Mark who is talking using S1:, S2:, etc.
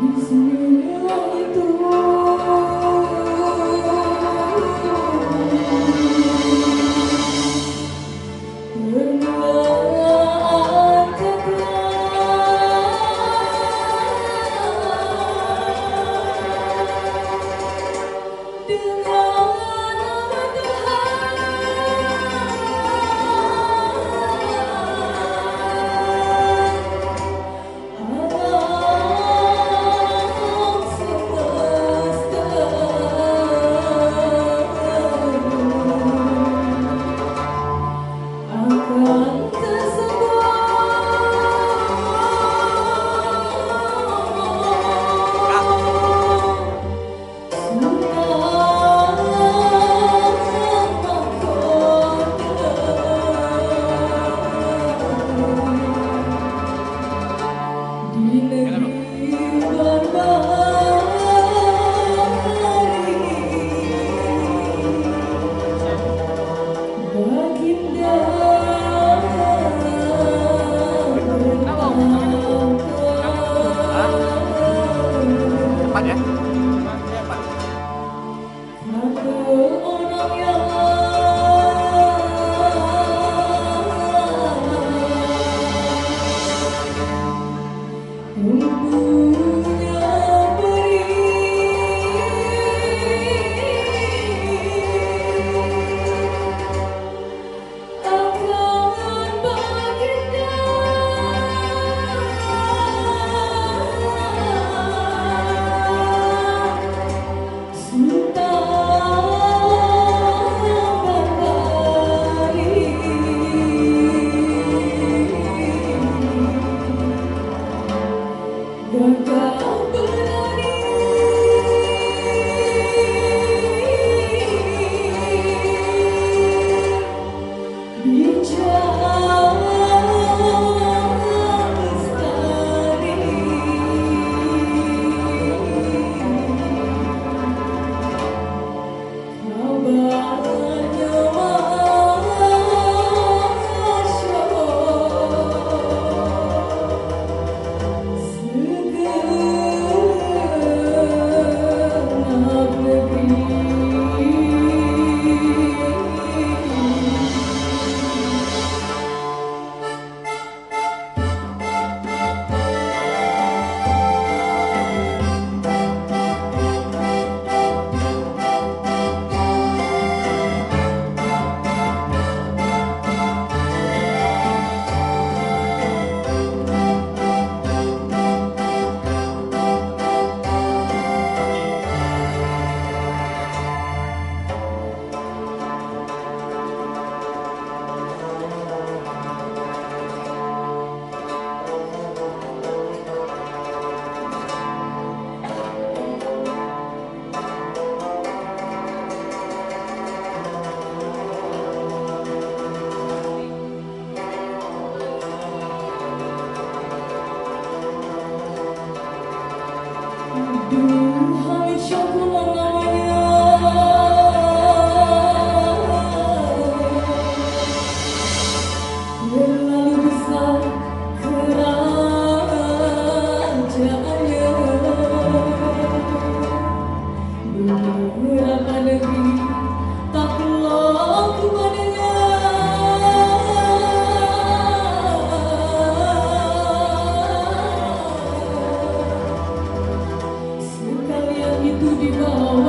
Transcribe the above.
S1: Isso é muito window to be born.